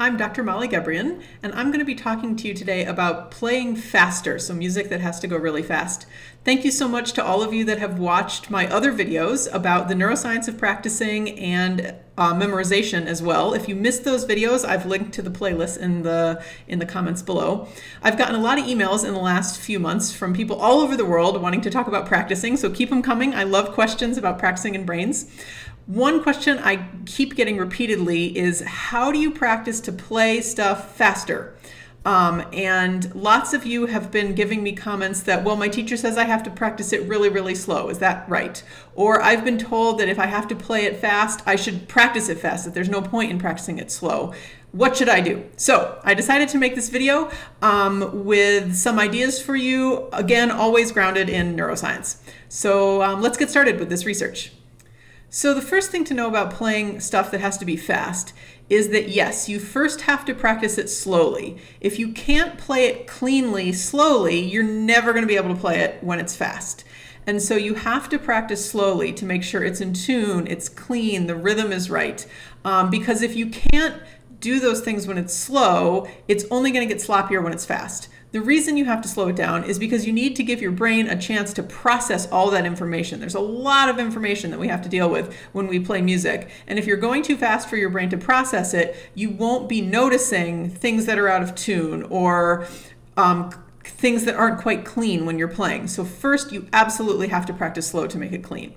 I'm Dr. Molly Gebrian, and I'm going to be talking to you today about playing faster, so music that has to go really fast. Thank you so much to all of you that have watched my other videos about the neuroscience of practicing and uh, memorization as well. If you missed those videos, I've linked to the playlist in the in the comments below. I've gotten a lot of emails in the last few months from people all over the world wanting to talk about practicing, so keep them coming. I love questions about practicing and brains. One question I keep getting repeatedly is how do you practice to play stuff faster? Um, and lots of you have been giving me comments that, well, my teacher says I have to practice it really, really slow. Is that right? Or I've been told that if I have to play it fast, I should practice it fast, that there's no point in practicing it slow. What should I do? So I decided to make this video um, with some ideas for you, again, always grounded in neuroscience. So um, let's get started with this research. So the first thing to know about playing stuff that has to be fast is that yes, you first have to practice it slowly. If you can't play it cleanly slowly, you're never going to be able to play it when it's fast. And so you have to practice slowly to make sure it's in tune, it's clean, the rhythm is right. Um, because if you can't do those things when it's slow, it's only going to get sloppier when it's fast. The reason you have to slow it down is because you need to give your brain a chance to process all that information. There's a lot of information that we have to deal with when we play music. And if you're going too fast for your brain to process it, you won't be noticing things that are out of tune or um, things that aren't quite clean when you're playing. So, first, you absolutely have to practice slow to make it clean.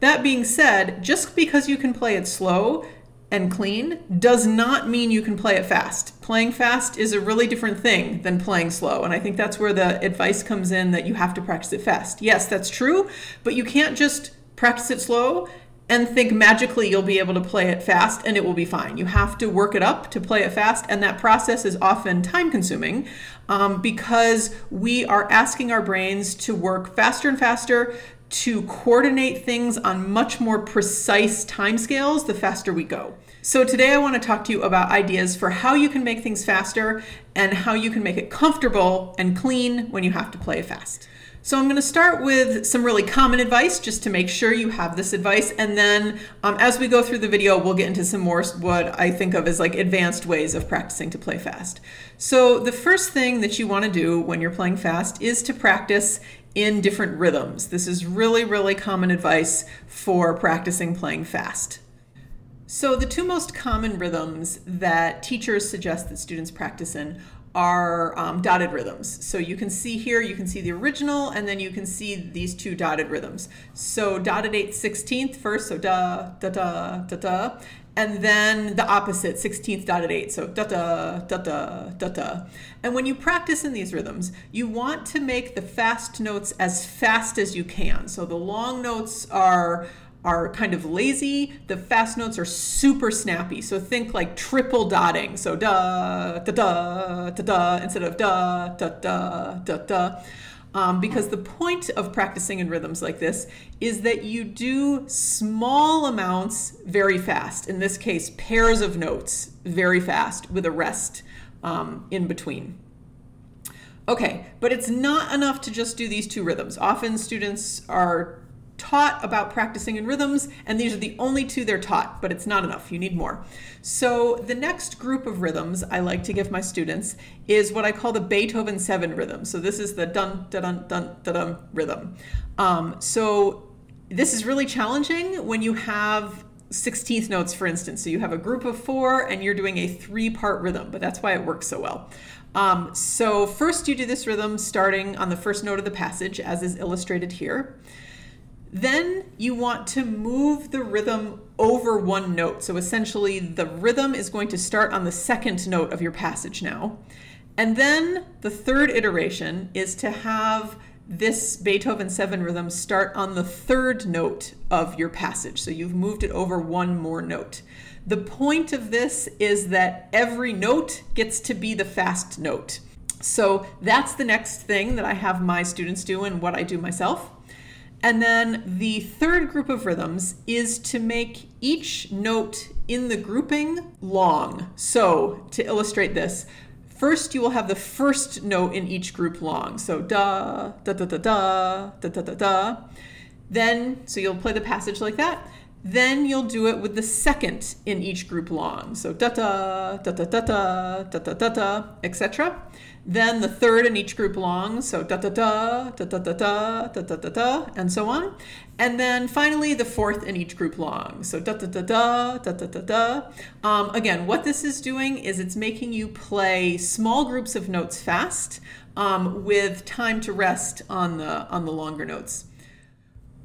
That being said, just because you can play it slow and clean does not mean you can play it fast. Playing fast is a really different thing than playing slow. And I think that's where the advice comes in that you have to practice it fast. Yes, that's true, but you can't just practice it slow and think magically you'll be able to play it fast and it will be fine. You have to work it up to play it fast, and that process is often time consuming um, because we are asking our brains to work faster and faster to coordinate things on much more precise timescales the faster we go. So today I want to talk to you about ideas for how you can make things faster and how you can make it comfortable and clean when you have to play fast. So I'm going to start with some really common advice just to make sure you have this advice. And then um, as we go through the video, we'll get into some more what I think of as like advanced ways of practicing to play fast. So the first thing that you want to do when you're playing fast is to practice in different rhythms. This is really, really common advice for practicing playing fast. So the two most common rhythms that teachers suggest that students practice in are um, dotted rhythms. So you can see here, you can see the original, and then you can see these two dotted rhythms. So dotted 8th, 16th first, so da, da, da, da, da, and then the opposite, 16th dotted 8, so da, da, da, da, da, da. And when you practice in these rhythms, you want to make the fast notes as fast as you can. So the long notes are are kind of lazy. The fast notes are super snappy. So think like triple dotting. So da da da da da instead of da da da da da. Um, because the point of practicing in rhythms like this is that you do small amounts very fast. In this case, pairs of notes very fast with a rest um, in between. Okay, but it's not enough to just do these two rhythms. Often students are taught about practicing in rhythms, and these are the only two they're taught, but it's not enough. You need more. So the next group of rhythms I like to give my students is what I call the Beethoven 7 rhythm. So this is the dun dun dun dun, dun rhythm. Um, so this is really challenging when you have 16th notes, for instance. So you have a group of four and you're doing a three part rhythm, but that's why it works so well. Um, so first you do this rhythm starting on the first note of the passage as is illustrated here. Then you want to move the rhythm over one note. So essentially, the rhythm is going to start on the second note of your passage now. And then the third iteration is to have this Beethoven 7 rhythm start on the third note of your passage. So you've moved it over one more note. The point of this is that every note gets to be the fast note. So that's the next thing that I have my students do and what I do myself. And then the third group of rhythms is to make each note in the grouping long. So to illustrate this, first you will have the first note in each group long. So da, da, da, da, da, da, da, da, da. Then, so you'll play the passage like that. Then you'll do it with the second in each group long. So da da da da da da da da da da, etc. Then the third in each group long, so da da da, da da da da, da da da da, and so on. And then finally the fourth in each group long, so da da da da, da da da da. Um, again, what this is doing is it's making you play small groups of notes fast um, with time to rest on the on the longer notes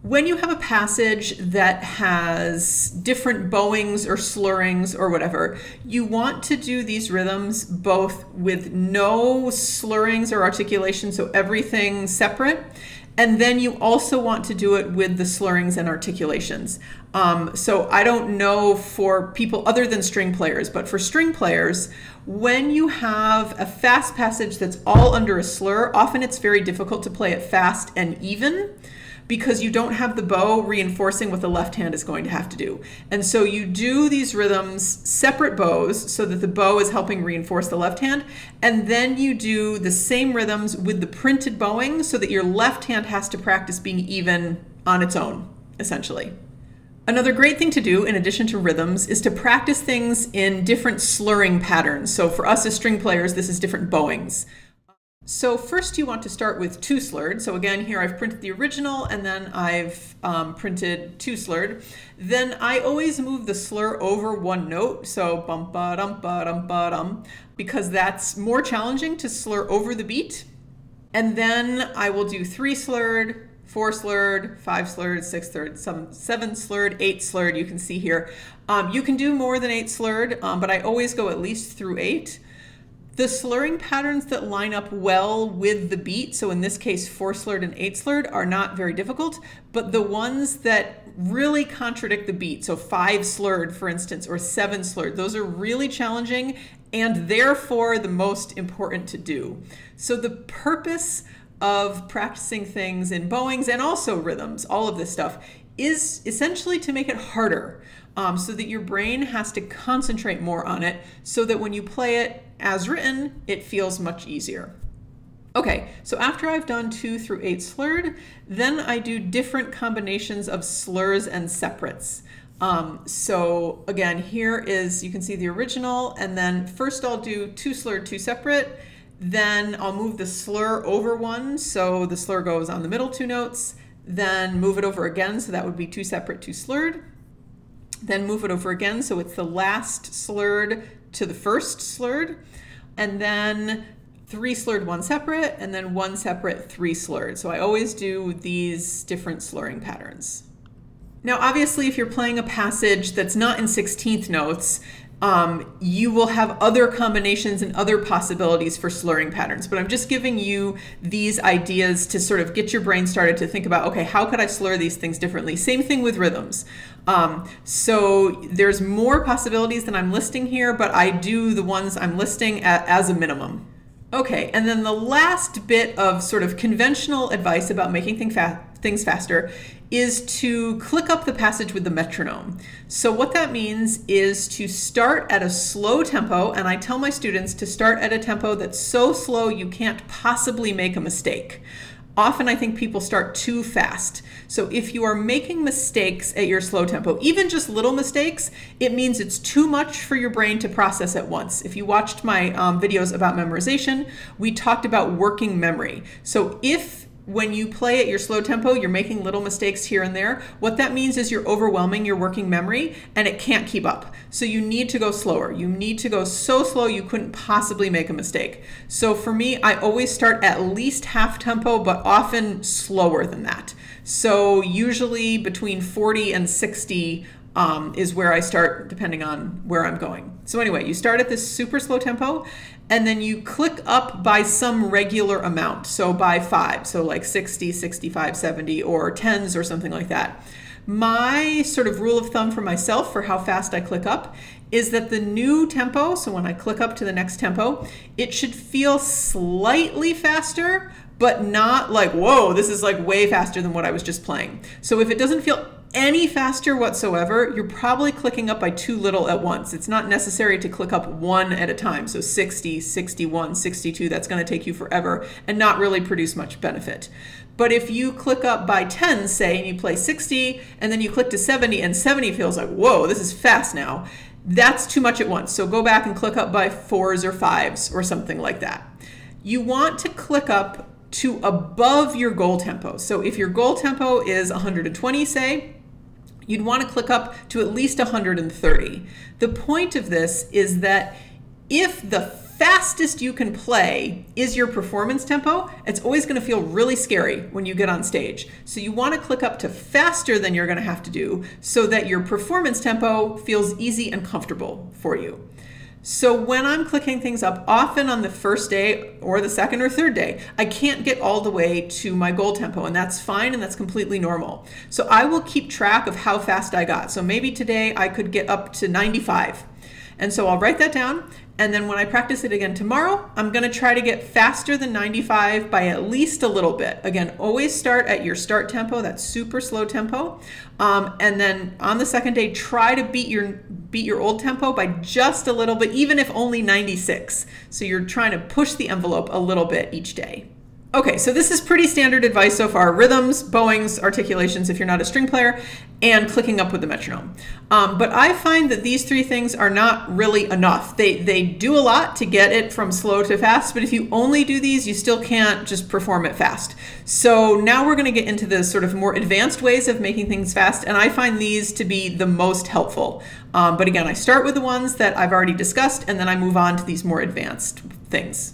when you have a passage that has different bowings or slurrings or whatever, you want to do these rhythms both with no slurrings or articulation, so everything separate. And then you also want to do it with the slurrings and articulations. Um, so I don't know for people other than string players, but for string players, when you have a fast passage that's all under a slur, often it's very difficult to play it fast and even because you don't have the bow reinforcing what the left hand is going to have to do. And so you do these rhythms separate bows so that the bow is helping reinforce the left hand. And then you do the same rhythms with the printed bowing so that your left hand has to practice being even on its own, essentially. Another great thing to do, in addition to rhythms, is to practice things in different slurring patterns. So for us as string players, this is different bowings. So first you want to start with two slurred. So again, here I've printed the original and then I've um, printed two slurred. Then I always move the slur over one note. So bum ba dum ba dum ba dum, because that's more challenging to slur over the beat. And then I will do three slurred, four slurred, five slurred, six slurred, some seven slurred, eight slurred. You can see here. Um, you can do more than eight slurred, um, but I always go at least through eight. The slurring patterns that line up well with the beat, so in this case four slurred and eight slurred, are not very difficult, but the ones that really contradict the beat, so five slurred for instance, or seven slurred, those are really challenging and therefore the most important to do. So the purpose of practicing things in bowings and also rhythms, all of this stuff, is essentially to make it harder um, so that your brain has to concentrate more on it so that when you play it as written, it feels much easier. Okay, so after I've done two through eight slurred, then I do different combinations of slurs and separates. Um, so again, here is, you can see the original, and then first I'll do two slurred, two separate, then I'll move the slur over one, so the slur goes on the middle two notes, then move it over again, so that would be two separate, two slurred, then move it over again, so it's the last slurred to the first slurred, and then three slurred, one separate, and then one separate, three slurred. So I always do these different slurring patterns. Now, obviously, if you're playing a passage that's not in 16th notes, um, you will have other combinations and other possibilities for slurring patterns. But I'm just giving you these ideas to sort of get your brain started to think about, okay, how could I slur these things differently? Same thing with rhythms. Um, so there's more possibilities than I'm listing here, but I do the ones I'm listing at, as a minimum. Okay, and then the last bit of sort of conventional advice about making thing fa things faster is to click up the passage with the metronome. So what that means is to start at a slow tempo, and I tell my students to start at a tempo that's so slow you can't possibly make a mistake. Often I think people start too fast. So if you are making mistakes at your slow tempo, even just little mistakes, it means it's too much for your brain to process at once. If you watched my um, videos about memorization, we talked about working memory. So if when you play at your slow tempo, you're making little mistakes here and there. What that means is you're overwhelming your working memory and it can't keep up. So you need to go slower. You need to go so slow you couldn't possibly make a mistake. So for me, I always start at least half tempo, but often slower than that. So usually between 40 and 60 um, is where I start depending on where I'm going. So anyway, you start at this super slow tempo and then you click up by some regular amount. So by five, so like 60, 65, 70, or tens or something like that. My sort of rule of thumb for myself for how fast I click up is that the new tempo, so when I click up to the next tempo, it should feel slightly faster, but not like, whoa, this is like way faster than what I was just playing. So if it doesn't feel any faster whatsoever, you're probably clicking up by too little at once. It's not necessary to click up one at a time. So 60, 61, 62, that's going to take you forever and not really produce much benefit. But if you click up by 10, say, and you play 60, and then you click to 70, and 70 feels like, whoa, this is fast now, that's too much at once. So go back and click up by fours or fives or something like that. You want to click up to above your goal tempo. So if your goal tempo is 120, say, you'd want to click up to at least 130. The point of this is that if the fastest you can play is your performance tempo, it's always going to feel really scary when you get on stage. So you want to click up to faster than you're going to have to do so that your performance tempo feels easy and comfortable for you. So when I'm clicking things up, often on the first day or the second or third day, I can't get all the way to my goal tempo, and that's fine and that's completely normal. So I will keep track of how fast I got. So maybe today I could get up to 95. And so I'll write that down and then when I practice it again tomorrow, I'm going to try to get faster than 95 by at least a little bit. Again, always start at your start tempo, that super slow tempo. Um, and then on the second day, try to beat your beat your old tempo by just a little bit, even if only 96. So you're trying to push the envelope a little bit each day. Okay, so this is pretty standard advice so far. Rhythms, bowings, articulations if you're not a string player, and clicking up with the metronome. Um, but I find that these three things are not really enough. They, they do a lot to get it from slow to fast, but if you only do these, you still can't just perform it fast. So now we're gonna get into the sort of more advanced ways of making things fast, and I find these to be the most helpful. Um, but again, I start with the ones that I've already discussed, and then I move on to these more advanced things.